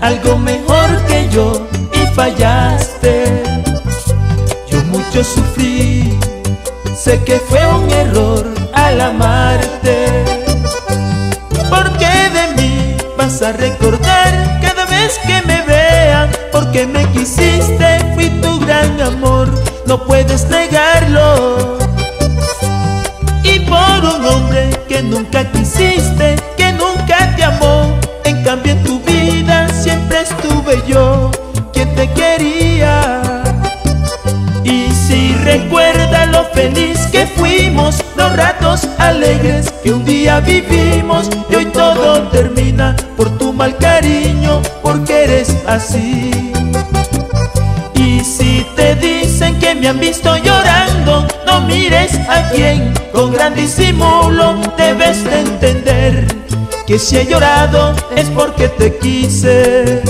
algo mejor que yo y fallaste. Yo mucho sufrí, sé que fue un error al amarte. Porque de mí vas a recordar cada vez que me vean, porque me quisiste, fui tu gran amor, no puedes negarlo. Y por un hombre que nunca quisiste, que Y si recuerda lo feliz que fuimos, los ratos alegres que un día vivimos, y hoy todo termina por tu mal cariño, porque eres así. Y si te dicen que me han visto llorando, no mires a quien con gran disimulo debes de entender que si he llorado es porque te quise.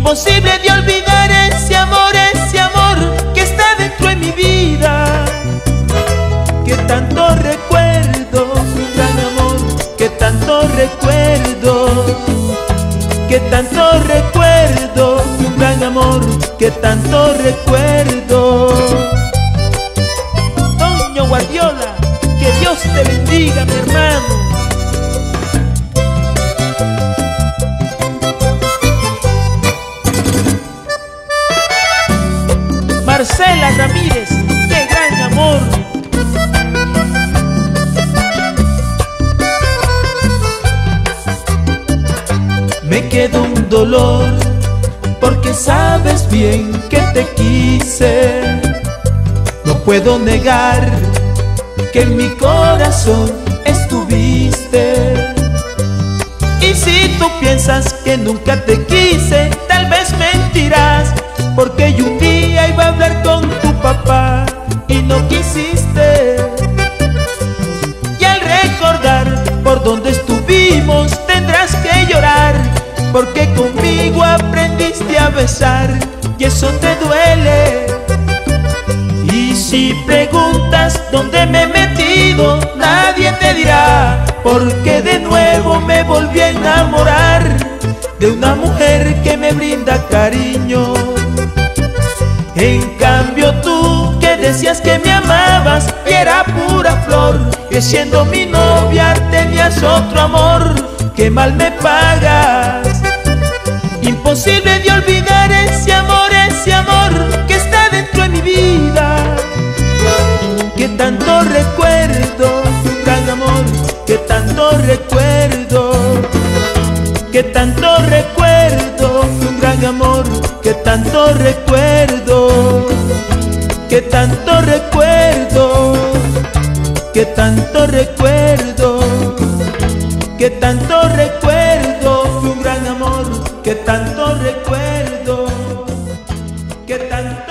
Imposible de olvidar ese amor, ese amor que está dentro de mi vida. Que tanto recuerdo, un gran amor, que tanto recuerdo. Que tanto recuerdo, un gran amor, que tanto recuerdo. Toño Guardiola, que Dios te bendiga, mi hermano. Marcela Ramírez, qué gran amor. Me quedó un dolor porque sabes bien que te quise. No puedo negar que en mi corazón estuviste. Y si tú piensas que nunca te quise, porque conmigo aprendiste a besar y eso te duele. Y si preguntas dónde me he metido, nadie te dirá, porque de nuevo me volví a enamorar de una mujer que me brinda cariño. En cambio tú que decías que me amabas y era pura flor, que siendo mi novia tenías otro amor, que mal me pagas. Imposible de olvidar ese amor, ese amor que está dentro de mi vida. Que tanto recuerdo, un gran amor, que tanto recuerdo. Que tanto recuerdo, un gran amor, que tanto recuerdo. Que tanto recuerdo, que tanto recuerdo. Que tanto recuerdo, un gran amor que tanto recuerdo, que tanto...